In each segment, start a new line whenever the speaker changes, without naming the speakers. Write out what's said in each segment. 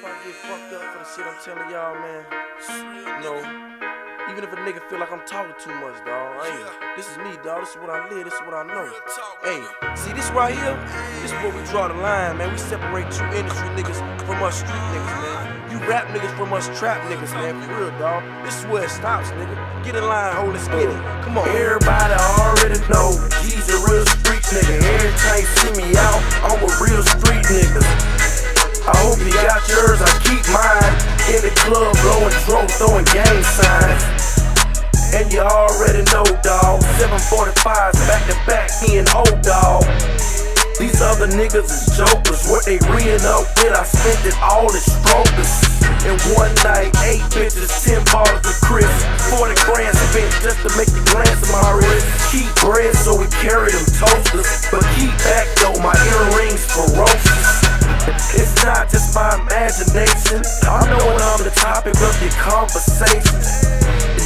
if I get fucked up for the shit I'm telling y'all, man. You know, even if a nigga feel like I'm talking too much, dog. Hey, this is me, dog. This is what I live. This is what I know. Hey, see this right here? This is where we draw the line, man. We separate two industry niggas from us street niggas, man. You rap niggas from us trap niggas, man. For real, dog. This is where it stops, nigga. Get in line, hold let's get it. Come on.
Everybody already know he's a real street nigga. Every time you see me out, I'm a real street nigga. Already know, dawg. 745s back to back, he an old dog. These other niggas is jokers. What they reeing up with, I spent it all in strokers. In one night, eight bitches, ten bottles of Chris. 40 grand spent just to make the glance of my wrist. Keep bread, so we carry them toasters. But keep back though, my earrings ferocious. It's not just my imagination. I know when I'm the topic of your conversation.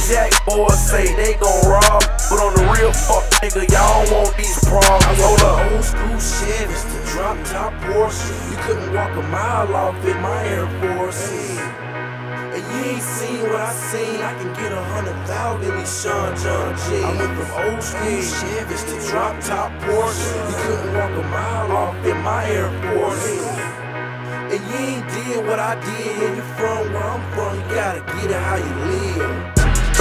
Jack boys say they gon' rob, but on the real fuck nigga, y'all don't want these problems. I hold up.
Old school shit Chevys, the drop top Porsche. You couldn't walk a mile off in my Air Force. And you ain't seen what I seen. I can get a hundred thousand in these Sean John G. I went from old school Chevys to drop top Porsche. You couldn't walk a mile off in my Air Force. And you ain't did what I did. And you from where I'm from, you gotta get it how you live.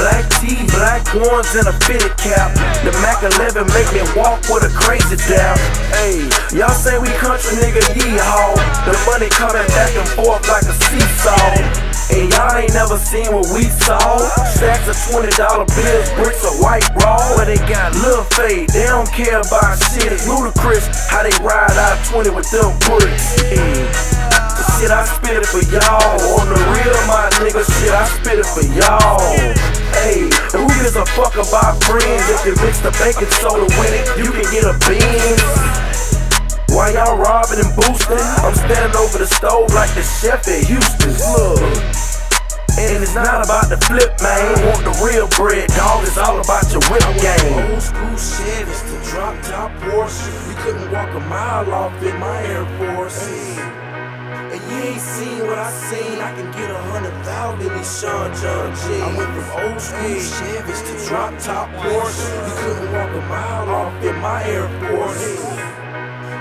Black tee, black ones, and a fitted cap. The Mac 11 make me walk with a crazy dab. Hey, y'all say we country nigga yeehaw. The money coming back and forth like a seesaw. And y'all ain't never seen what we saw. Stacks of $20 bills, bricks of white raw. But they got little Fade, they don't care about shit. It's ludicrous how they ride out 20 with them bricks. Hey. Shit, I spit it for y'all. On the nigga, shit, I spit it for y'all. Hey, who gives a fuck about friends? If you mix the baking soda with it, you can get a bean. Why y'all robbing and boosting, I'm standing over the stove like the chef at Houston's. Look. And it's not about the flip, man. Want the real bread, dog. It's all about your whip game.
Old school shit is the drop top Porsche. You couldn't walk a mile off in my Air Force. And you ain't seen what I seen. I can get a hundred thousand in these Sean John G. I went from old school Chevys to drop top Porsche. You couldn't walk a mile off in my Air Force.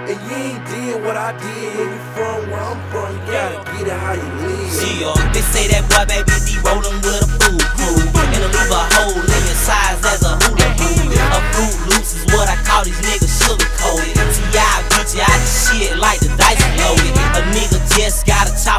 And you ain't did what I did. And you from where I'm from, you gotta get it how you live.
Yeah, they say that boy baby D rollin'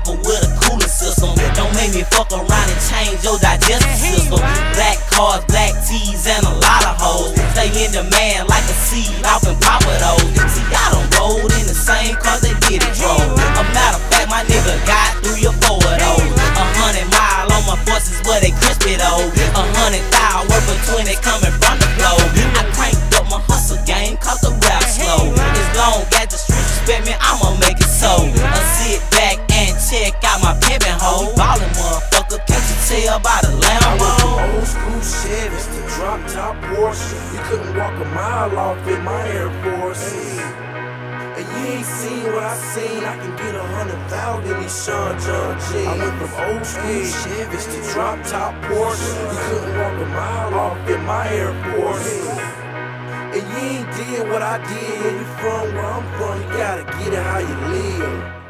chopper with a cooling system. Don't make me fuck around and change your digestive system. Black cars, black tees, and a lot of hoes. Stay in demand like a seed off pop of those. See, I done rolled in the same cars they did it drove. A matter of fact, my nigga got three or four of those. A hundred mile on my forces, but they crispy though. A hundred thousand worth of twenty coming out my pimpin' hole. Ballin' motherfucker, can't you tell by the
I
Lambo?
from old school shit, Chevys to drop top Porsche. You couldn't walk a mile off in my Air Force. And you ain't seen what I seen. I can get a hundred thousand in these Sean John G. I went from old school Chevys to drop top Porsche. You couldn't walk a mile off in my Air Force. And you ain't did what I did. You from where I'm from, you gotta get it how you live.